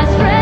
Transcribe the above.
my strength.